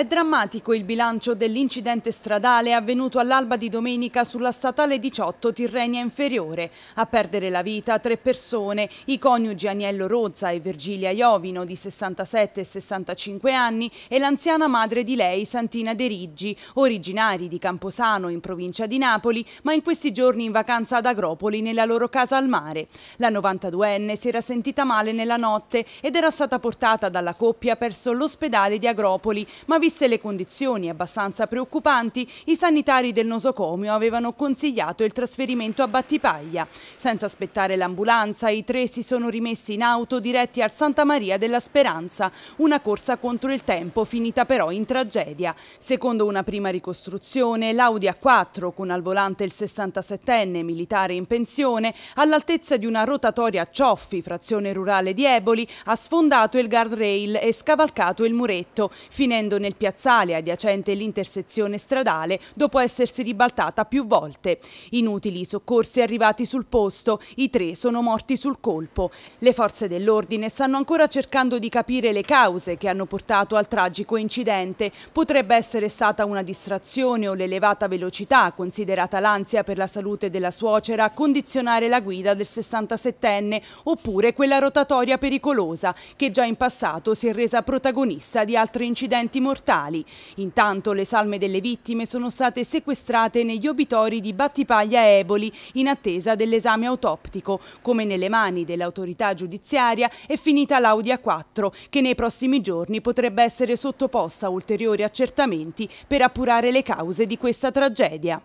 È drammatico il bilancio dell'incidente stradale avvenuto all'alba di domenica sulla statale 18 Tirrenia Inferiore. A perdere la vita tre persone, i coniugi Aniello Rozza e Virgilia Iovino di 67 e 65 anni e l'anziana madre di lei Santina De Riggi, originari di Camposano in provincia di Napoli, ma in questi giorni in vacanza ad Agropoli nella loro casa al mare. La 92enne si era sentita male nella notte ed era stata portata dalla coppia verso l'ospedale di Agropoli, ma viste le condizioni abbastanza preoccupanti, i sanitari del nosocomio avevano consigliato il trasferimento a Battipaglia. Senza aspettare l'ambulanza, i tre si sono rimessi in auto diretti al Santa Maria della Speranza, una corsa contro il tempo finita però in tragedia. Secondo una prima ricostruzione, l'Audi A4 con al volante il 67enne militare in pensione, all'altezza di una rotatoria a Cioffi, frazione rurale di Eboli, ha sfondato il guardrail e scavalcato il muretto, finendo nel nel piazzale adiacente l'intersezione stradale dopo essersi ribaltata più volte. Inutili soccorsi arrivati sul posto, i tre sono morti sul colpo. Le forze dell'ordine stanno ancora cercando di capire le cause che hanno portato al tragico incidente. Potrebbe essere stata una distrazione o l'elevata velocità, considerata l'ansia per la salute della suocera, a condizionare la guida del 67enne, oppure quella rotatoria pericolosa che già in passato si è resa protagonista di altri incidenti mortali mortali. Intanto le salme delle vittime sono state sequestrate negli obitori di Battipaglia Eboli in attesa dell'esame autoptico. Come nelle mani dell'autorità giudiziaria è finita l'Audi A4 che nei prossimi giorni potrebbe essere sottoposta a ulteriori accertamenti per appurare le cause di questa tragedia.